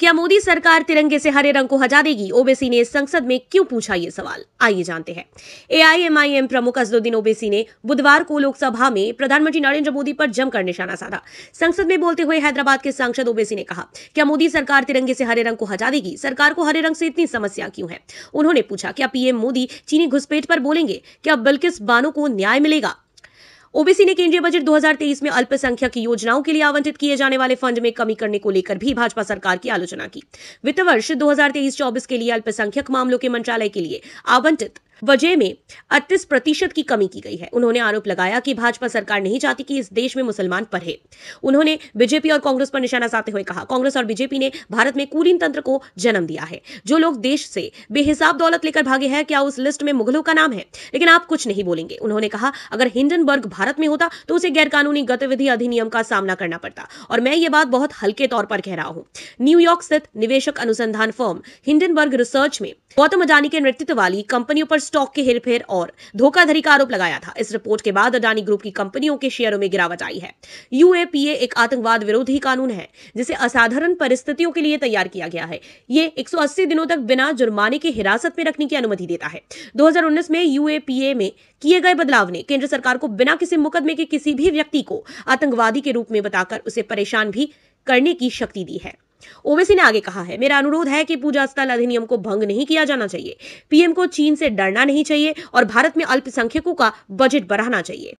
क्या मोदी सरकार तिरंगे से हरे रंग को हटा देगी? ओबीसी ने संसद में क्यों पूछा ये सवाल? आइए जानते हैं। एआईएमआईएम प्रमुख असदुद्दीन ओबीसी ने बुधवार को लोकसभा में प्रधानमंत्री नरेंद्र मोदी पर जमकर निशाना साधा। संसद में बोलते हुए हैदराबाद के सांसद ओबीसी ने कहा, क्या मोदी सरकार तिरंगे से हरे रंग को हटा देगी? सरकार को हरे रंग से इतनी समस्या क्यों है? उन्होंने पूछा, क्या पीएम मोदी चीनी घुसपैठ पर बोलेंगे? क्या बिल्किस बानो को न्याय मिलेगा? ओबीसी ने केंद्रीय बजट 2023 में अल्पसंख्यक योजनाओं के लिए आवंटित किए जाने वाले फंड में कमी करने को लेकर भी भाजपा सरकार की आलोचना की। वित्त वर्ष 2023-24 के लिए अल्पसंख्यक मामलों के मंत्रालय के लिए आवंटित वजह में 38 प्रतिशत की कमी की गई है। उन्होंने आरोप लगाया कि भाजपा सरकार नहीं चाहती कि इस देश में मुसलमान पढ़े। उन्होंने बीजेपी और कांग्रेस पर निशाना साधते हुए कहा, कांग्रेस और बीजेपी ने भारत में कुलीन तंत्र को जन्म दिया है। जो लोग देश से बेहिसाब दौलत लेकर भागे हैं, क्या उस लिस्ट में मुगलों का नाम है? लेकिन आप कुछ नहीं बोलेंगे। उन्होंने कहा, अगर हिंडनबर्ग भारत में होता तो उसे गैरकानूनी गतिविधि अधिनियम का सामना करना पड़ता। और मैं ये बात बहुत हल्के तौर पर कह रहा हूँ। न्यूयॉर्क स्थित निवेशक अनुसंधान फर्म हिंडनबर्ग रिसर्च में गौतम अडानी के नेतृत्व वाली कंपनियों पर स्टॉक के हेरफेर और धोखाधड़ी का आरोप लगाया था। इस रिपोर्ट के बाद अडानी ग्रुप की कंपनियों के शेयरों में गिरावट आई है। यूएपीए एक आतंकवाद विरोधी कानून है, जिसे असाधारण परिस्थितियों के लिए तैयार किया गया है। ये 180 दिनों तक बिना जुर्माने के हिरासत में रखने की अनुमति देता है। 2019 में यूएपीए में किए गए बदलाव ने केंद्र सरकार को बिना किसी मुकदमे के किसी भी व्यक्ति को आतंकवादी के रूप में बताकर उसे परेशान भी करने की शक्ति दी है। ओवैसी ने आगे कहा है, मेरा अनुरोध है कि पूजा स्थल अधिनियम को भंग नहीं किया जाना चाहिए। पीएम को चीन से डरना नहीं चाहिए और भारत में अल्पसंख्यकों का बजट बढ़ाना चाहिए।